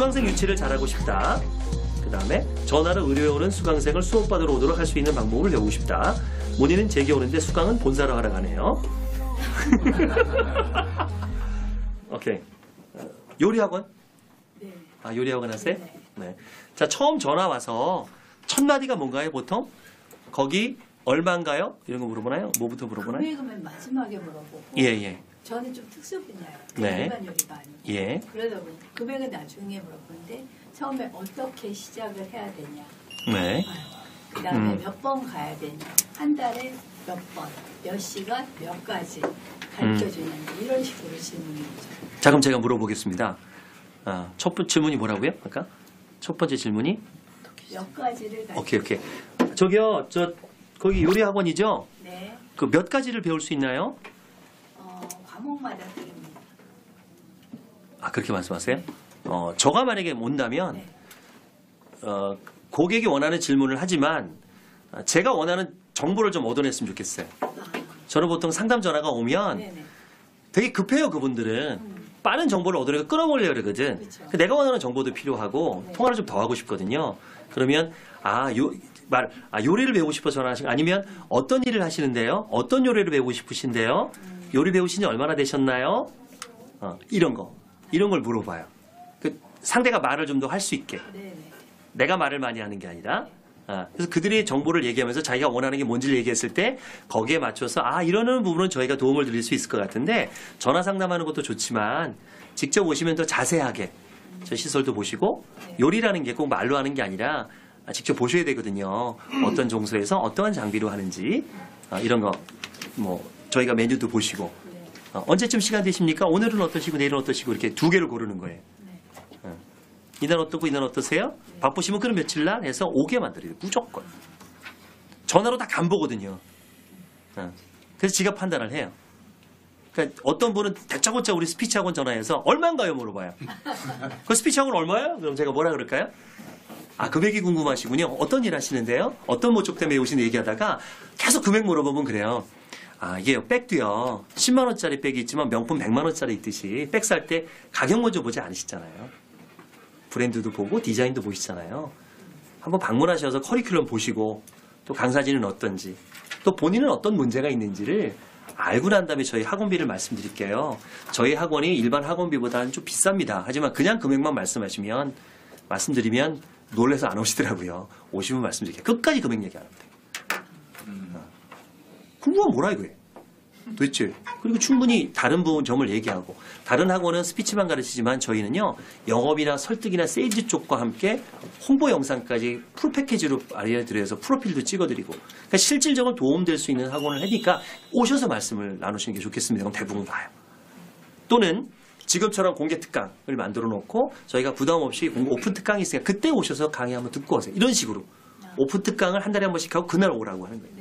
수강생 유치를 잘하고 싶다. 그 다음에 전화로 의뢰 오는 수강생을 수업받으러 오도록 할 수 있는 방법을 배우고 싶다. 문의는 제게 오는데 수강은 본사로 하라 가네요. 오케이. 어, 요리학원? 네. 아, 요리학원 하세요? 네. 네. 자, 처음 전화 와서 첫 마디가 뭔가요, 보통? 거기 얼마인가요? 이런 거 물어보나요? 뭐부터 물어보나요? 금액은 마지막에 물어보고 예, 예. 저는 좀 특수 분야예요. 네. 일반 요리가 아니고 예. 그러다 보니 금액은 나중에 물어보는데 처음에 어떻게 시작을 해야 되냐 네. 그 다음에 음. 몇번 가야 되냐 한 달에 몇 번, 몇 시간, 몇 가지 음. 가르쳐주는지 이런 식으로 질문이 오죠. 자, 그럼 제가 물어보겠습니다. 아, 첫 번째 질문이 뭐라고요? 아까? 첫 번째 질문이? 몇 가지를 가르쳐 오케이, 오케이. 저기요, 저, 거기 요리 학원이죠? 네. 그 몇 가지를 배울 수 있나요? 어, 과목마다 드립니다. 아, 그렇게 말씀하세요? 어, 저가 만약에 온다면, 네. 어, 고객이 원하는 질문을 하지만, 아, 제가 원하는 정보를 좀 얻어냈으면 좋겠어요. 아, 저는 보통 상담 전화가 오면 네네. 되게 급해요, 그분들은. 음. 빠른 정보를 얻으려고 끌어모으려고 그러거든. 그쵸. 그 내가 원하는 정보도 필요하고 네. 통화를 좀 더 하고 싶거든요. 그러면 아, 요, 말, 아, 요리를 배우고 싶어서 전화하신 거 아니면 어떤 일을 하시는데요? 어떤 요리를 배우고 싶으신데요? 음. 요리 배우신 지 얼마나 되셨나요? 어, 이런 거. 이런 걸 물어봐요. 그 상대가 말을 좀 더 할 수 있게. 네네. 내가 말을 많이 하는 게 아니라 아, 그래서 그들이 정보를 얘기하면서 자기가 원하는 게 뭔지를 얘기했을 때 거기에 맞춰서 아 이러는 부분은 저희가 도움을 드릴 수 있을 것 같은데 전화 상담하는 것도 좋지만 직접 오시면 더 자세하게 저 시설도 보시고 요리라는 게 꼭 말로 하는 게 아니라 아, 직접 보셔야 되거든요 어떤 정소에서 어떠한 장비로 하는지 아, 이런 거 뭐 저희가 메뉴도 보시고 네. 어, 언제쯤 시간 되십니까 오늘은 어떠시고 내일은 어떠시고 이렇게 두 개를 고르는 거예요 네. 이날 어떻고 이날 어떠세요? 바쁘시면 그럼 며칠 날 해서 오게 만들어요. 무조건. 전화로 다 간 보거든요. 어. 그래서 지가 판단을 해요. 그러니까 어떤 분은 다짜고짜 우리 스피치 학원 전화해서 얼마인가요? 물어봐요. 그 스피치 학원 얼마예요? 그럼 제가 뭐라 그럴까요? 아, 금액이 궁금하시군요. 어떤 일 하시는데요? 어떤 목적 때문에 오시는 얘기하다가 계속 금액 물어보면 그래요. 아, 이게요, 백도요. 10만원짜리 백이 있지만 명품 100만원짜리 있듯이 백 살 때 가격 먼저 보지 않으시잖아요. 브랜드도 보고 디자인도 보시잖아요. 한번 방문하셔서 커리큘럼 보시고 또 강사진은 어떤지 또 본인은 어떤 문제가 있는지를 알고 난 다음에 저희 학원비를 말씀드릴게요. 저희 학원이 일반 학원비보다는 좀 비쌉니다. 하지만 그냥 금액만 말씀하시면 말씀드리면 놀래서 안 오시더라고요. 오시면 말씀드릴게요. 끝까지 금액 얘기 안 합니다. 궁금하면 와라 이거예요. 도대체 그리고 충분히 다른 부분 점을 얘기하고 다른 학원은 스피치만 가르치지만 저희는요 영업이나 설득이나 세일즈 쪽과 함께 홍보 영상까지 풀 패키지로 알려드려서 프로필도 찍어드리고 그러니까 실질적으로 도움될 수 있는 학원을 하니까 오셔서 말씀을 나누시는 게 좋겠습니다. 그럼 대부분 와요. 또는 지금처럼 공개 특강을 만들어 놓고 저희가 부담 없이 오픈 특강이 있으니까 그때 오셔서 강의 한번 듣고 오세요. 이런 식으로 오픈 특강을 한 달에 한 번씩 하고 그날 오라고 하는 거예요.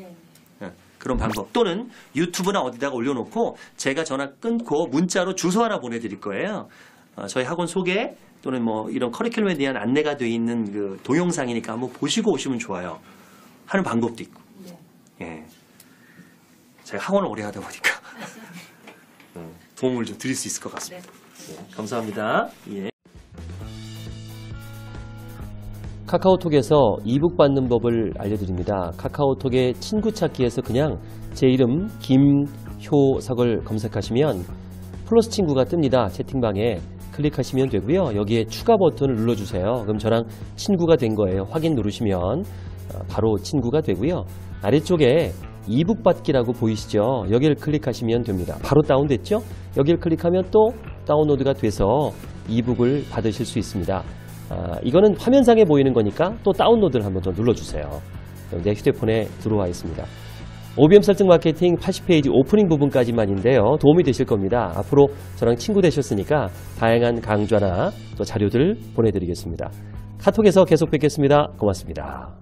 네. 예, 그런 방법 또는 유튜브나 어디다가 올려놓고 제가 전화 끊고 문자로 주소 하나 보내드릴 거예요. 어, 저희 학원 소개 또는 뭐 이런 커리큘럼에 대한 안내가 돼 있는 그 동영상이니까 한번 보시고 오시면 좋아요. 하는 방법도 있고. 네. 예. 제가 학원을 오래 하다 보니까 음, 도움을 좀 드릴 수 있을 것 같습니다. 네. 예, 감사합니다. 예. 카카오톡에서 이북 받는 법을 알려드립니다. 카카오톡의 친구 찾기에서 그냥 제 이름 김효석을 검색하시면 플러스 친구가 뜹니다. 채팅방에 클릭하시면 되고요. 여기에 추가 버튼을 눌러주세요. 그럼 저랑 친구가 된 거예요. 확인 누르시면 어, 바로 친구가 되고요. 아래쪽에 이북 받기라고 보이시죠? 여기를 클릭하시면 됩니다. 바로 다운됐죠? 여기를 클릭하면 또 다운로드가 돼서 이북을 받으실 수 있습니다. 아, 이거는 화면상에 보이는 거니까 또 다운로드를 한번 더 눌러주세요. 내 휴대폰에 들어와 있습니다. OBM 설정 마케팅 80페이지 오프닝 부분까지만인데요. 도움이 되실 겁니다. 앞으로 저랑 친구 되셨으니까 다양한 강좌나 또 자료들 보내드리겠습니다. 카톡에서 계속 뵙겠습니다. 고맙습니다.